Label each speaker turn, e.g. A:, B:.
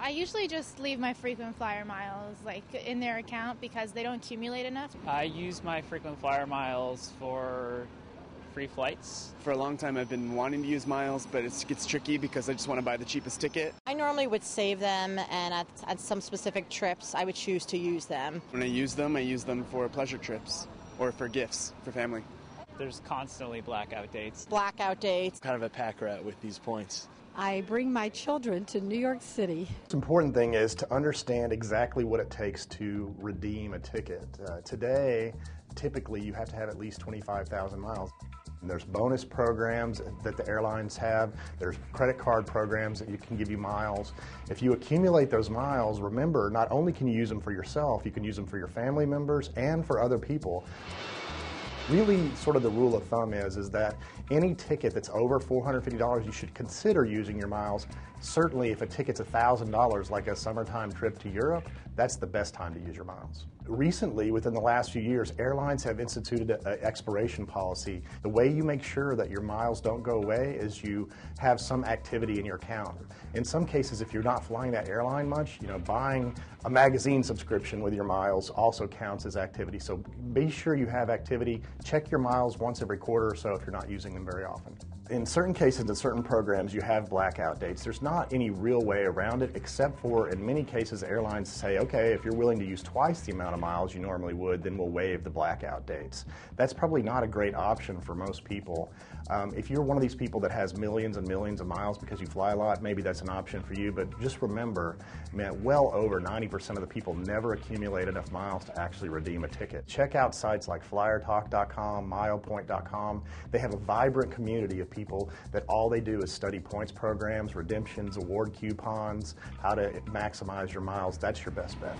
A: I usually just leave my frequent flyer miles like in their account because they don't accumulate enough.
B: I use my frequent flyer miles for free flights.
C: For a long time, I've been wanting to use miles, but it gets tricky because I just want to buy the cheapest ticket.
D: I normally would save them, and at, at some specific trips, I would choose to use them.
C: When I use them, I use them for pleasure trips or for gifts for family.
B: There's constantly blackout dates.
D: Blackout dates.
E: Kind of a pack rat with these points.
F: I bring my children to New York City.
G: The important thing is to understand exactly what it takes to redeem a ticket. Uh, today, typically, you have to have at least 25,000 miles. And there's bonus programs that the airlines have. There's credit card programs that you can give you miles. If you accumulate those miles, remember, not only can you use them for yourself, you can use them for your family members and for other people. Really, sort of the rule of thumb is, is that any ticket that's over $450, you should consider using your miles. Certainly, if a ticket's $1,000, like a summertime trip to Europe, that's the best time to use your miles. Recently, within the last few years, airlines have instituted an expiration policy. The way you make sure that your miles don't go away is you have some activity in your account. In some cases, if you're not flying that airline much, you know, buying a magazine subscription with your miles also counts as activity. So be sure you have activity. Check your miles once every quarter or so if you're not using them very often. In certain cases, in certain programs, you have blackout dates. There's not any real way around it, except for in many cases, airlines say, okay, if you're willing to use twice the amount of miles you normally would, then we'll waive the blackout dates. That's probably not a great option for most people. Um, if you're one of these people that has millions and millions of miles because you fly a lot, maybe that's an option for you. But just remember, man, well over 90% of the people never accumulate enough miles to actually redeem a ticket. Check out sites like flyertalk.com, milepoint.com. They have a vibrant community of people that all they do is study points programs, redemptions, award coupons, how to maximize your miles. That's your best bet.